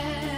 share.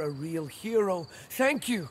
A real hero. Thank you.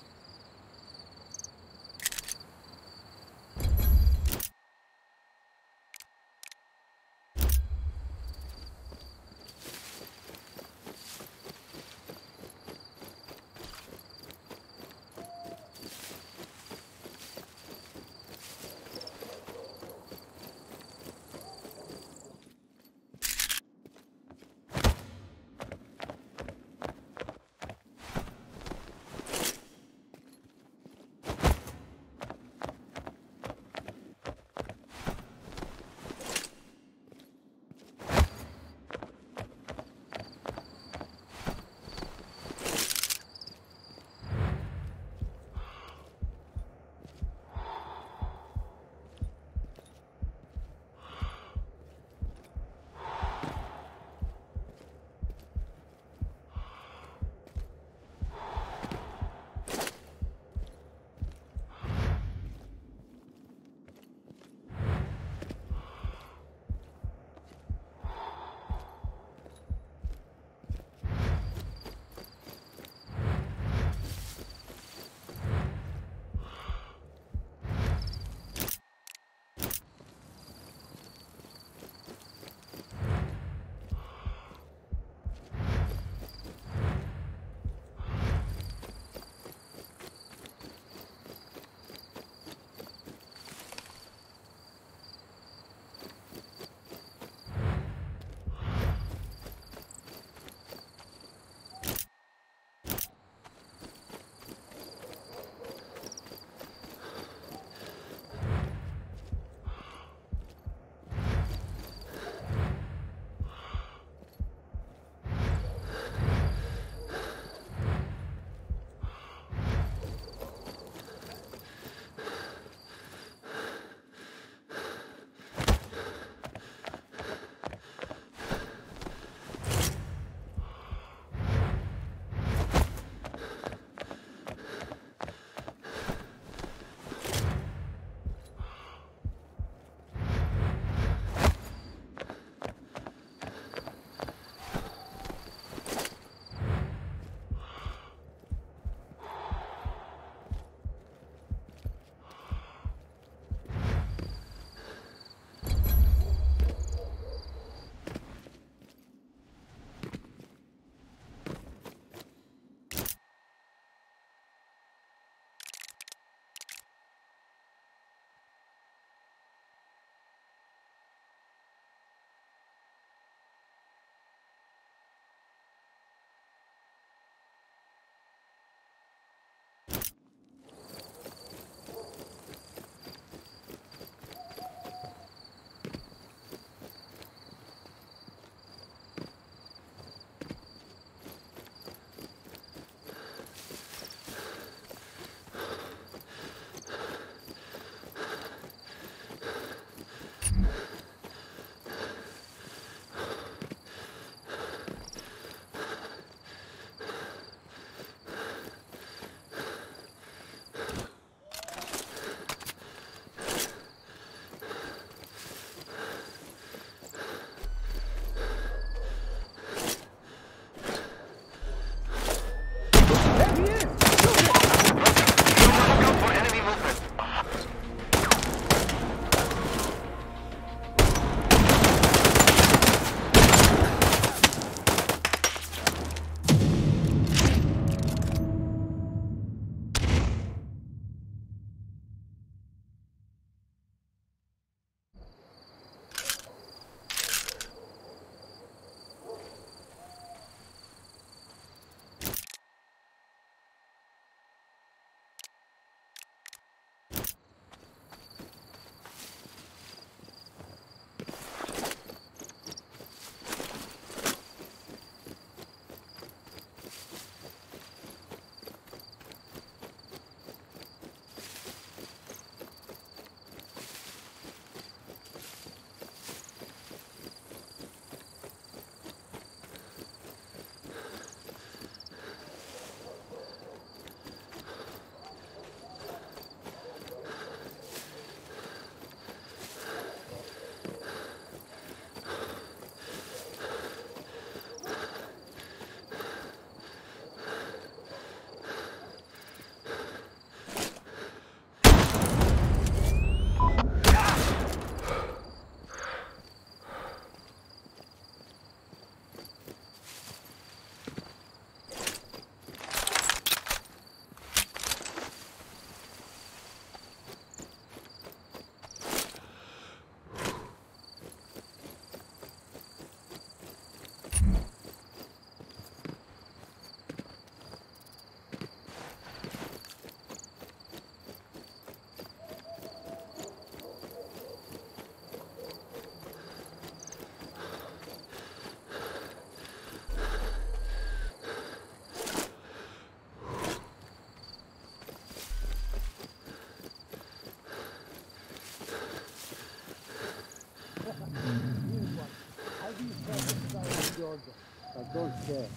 I don't care.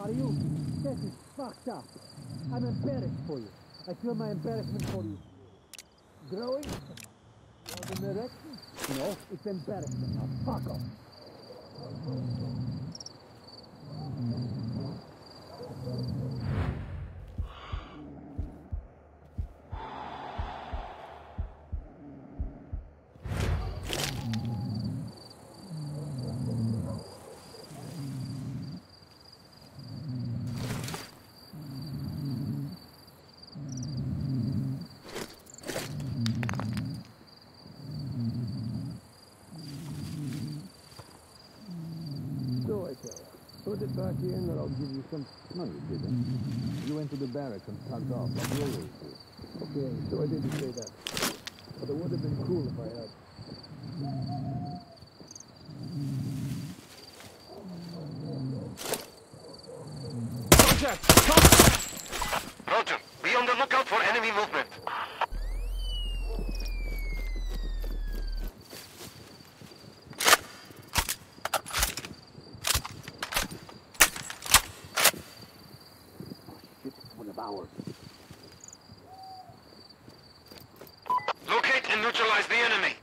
Are you? This is fucked up. I'm embarrassed for you. I feel my embarrassment for you. Growing? You have an erection? No, it's embarrassment. Now fuck off. So I tell you, put it back in and I'll give you some... No, you didn't. You went to the barracks and tugged off like Locate and neutralize the enemy.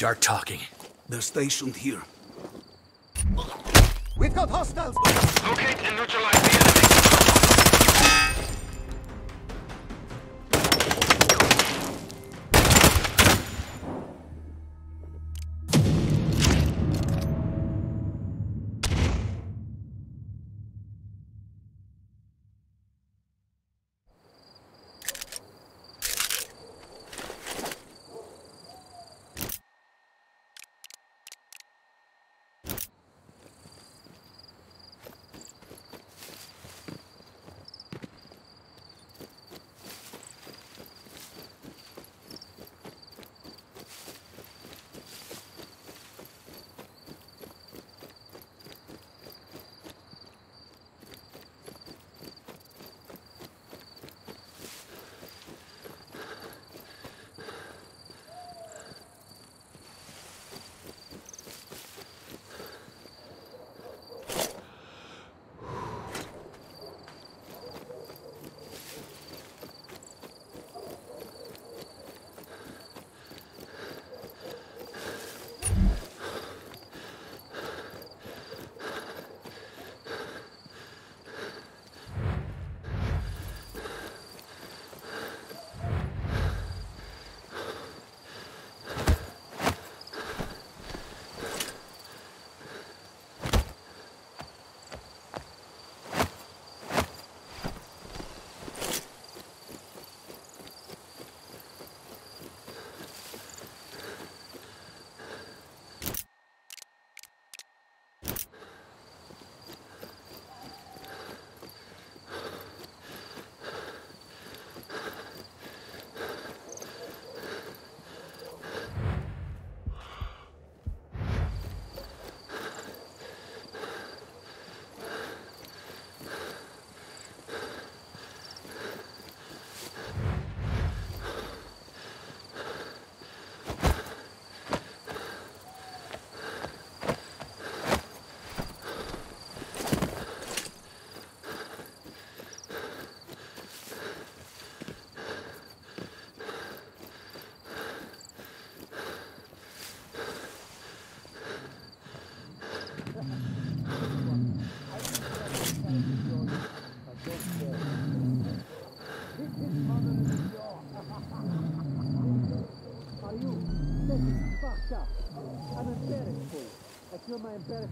Start talking. They're stationed here. We've got hostiles! Locate and neutralize the enemy.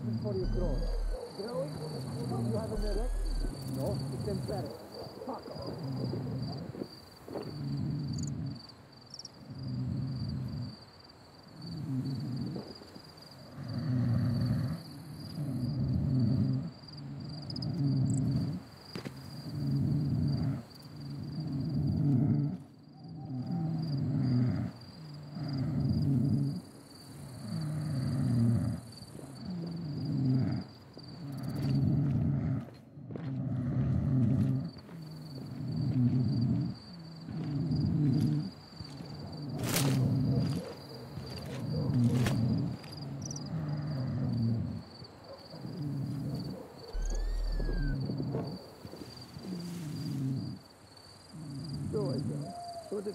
140 crores.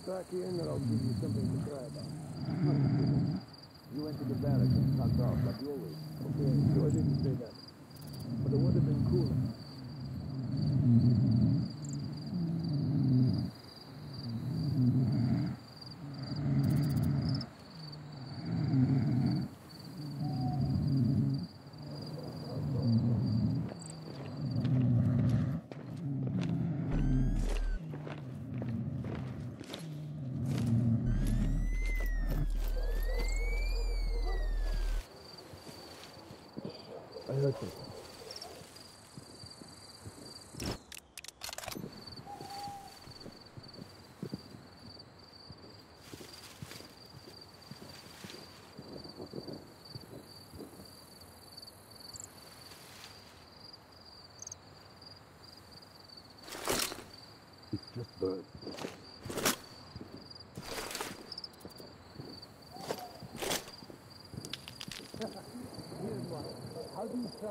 Back here and I'll give you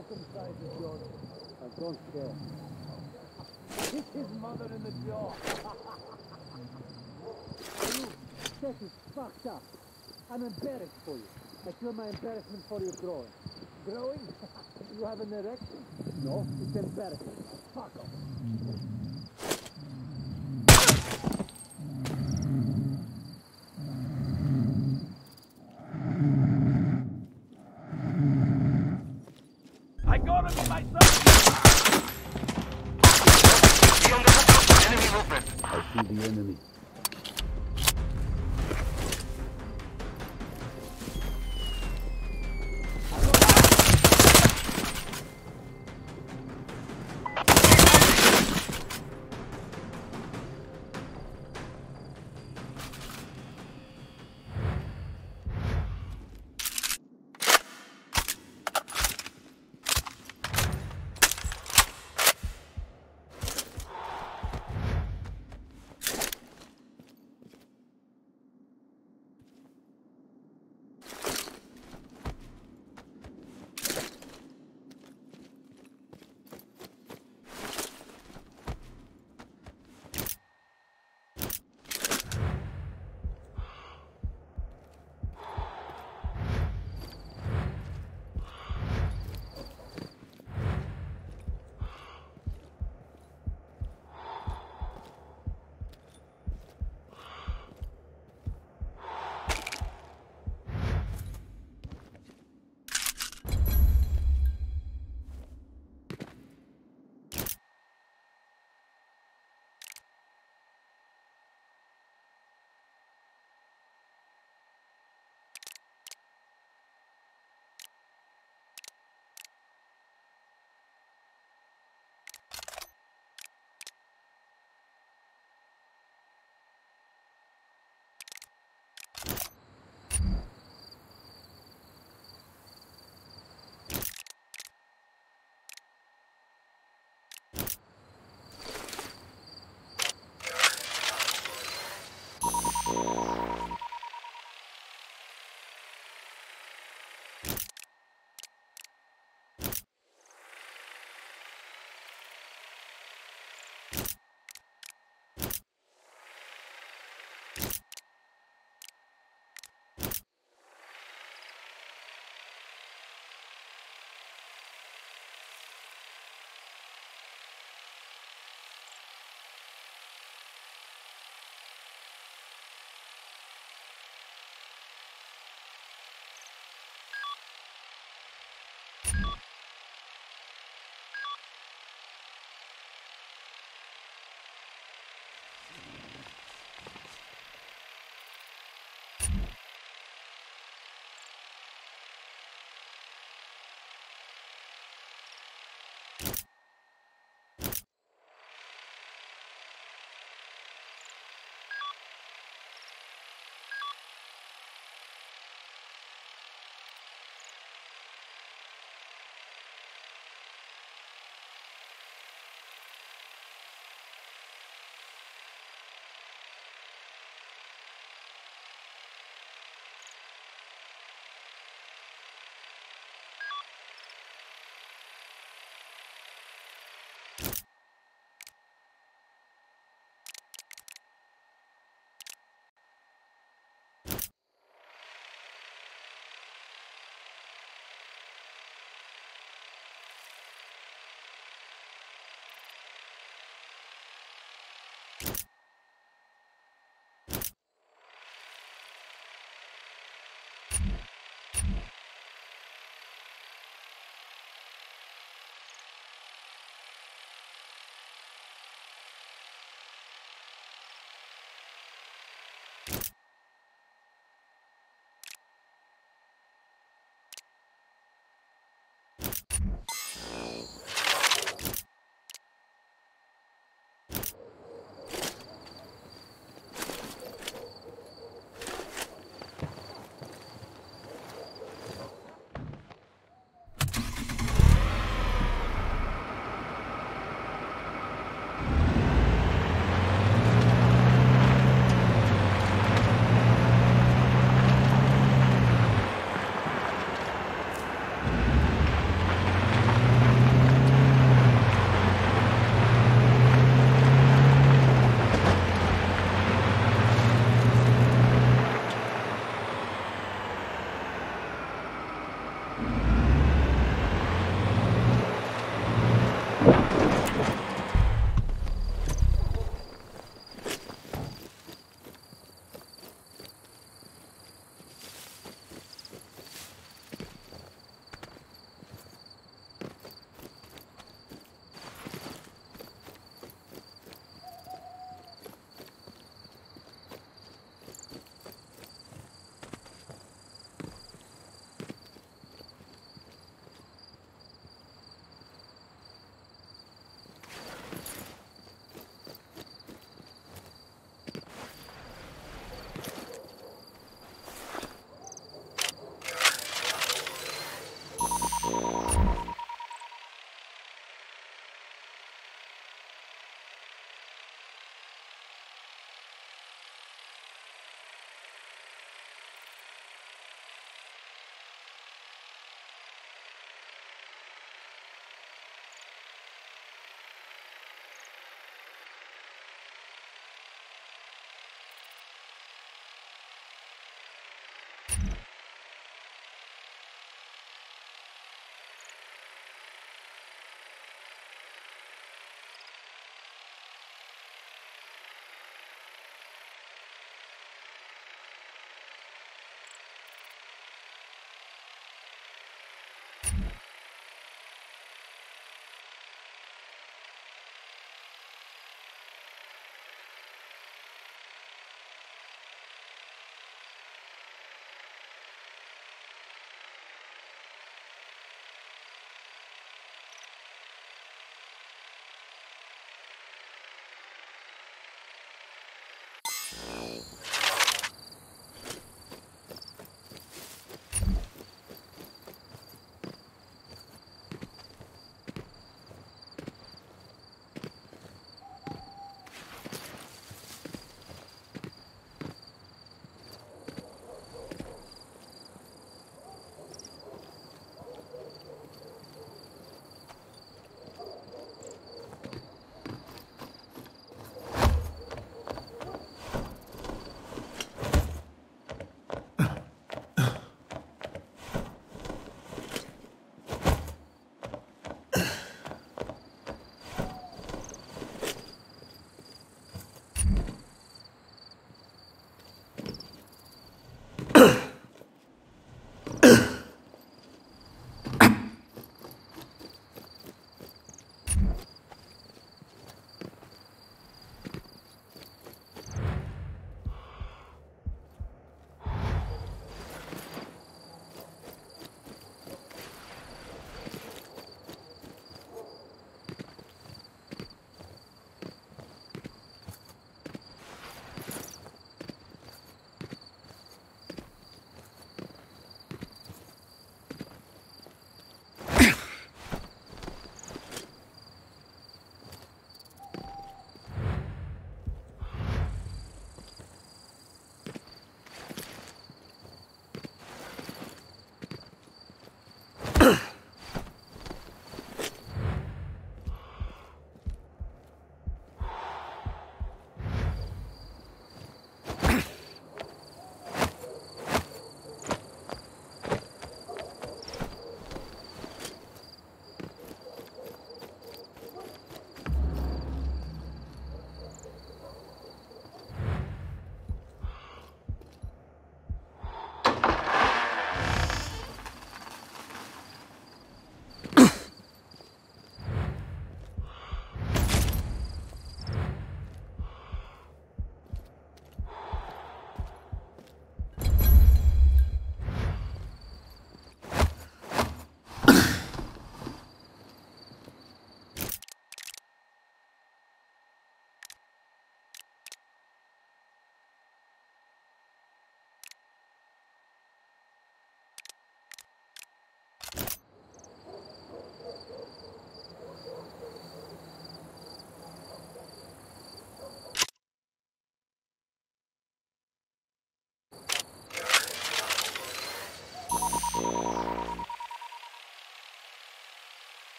How do you circumcise Jordan? I don't care. Hit his mother in the jaw. you, that is fucked up. I'm embarrassed for you. I feel my embarrassment for you growing. Growing? you have an erection? No, it's embarrassing. Fuck off. I got him myself! Be on the lookout for enemy movement. I see the enemy.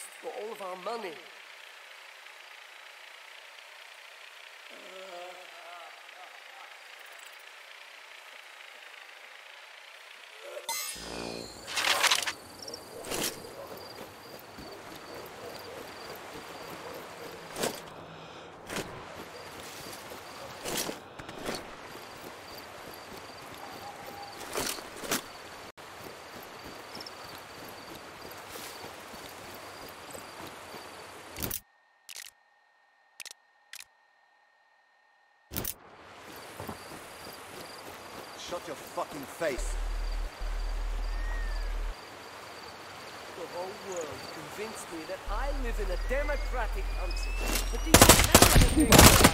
Asked for all of our money. Shut your fucking face. The whole world convinced me that I live in a democratic country. But these Americans...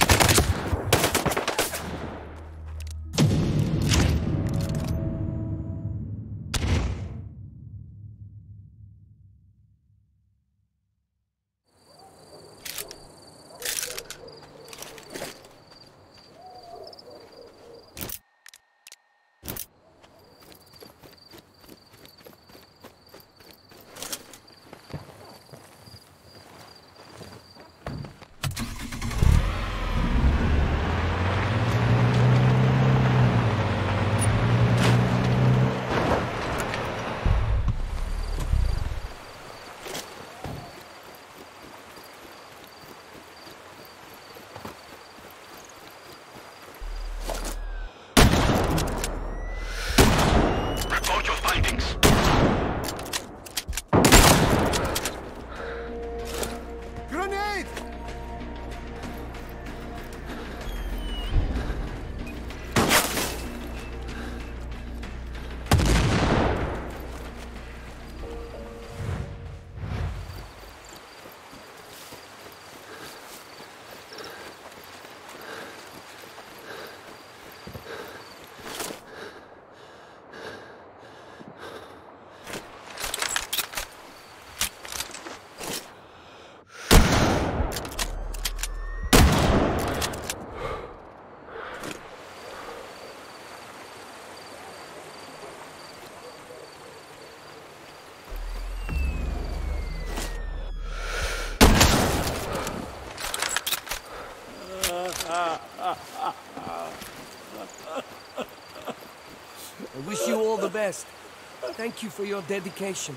Grenade! Best. Thank you for your dedication.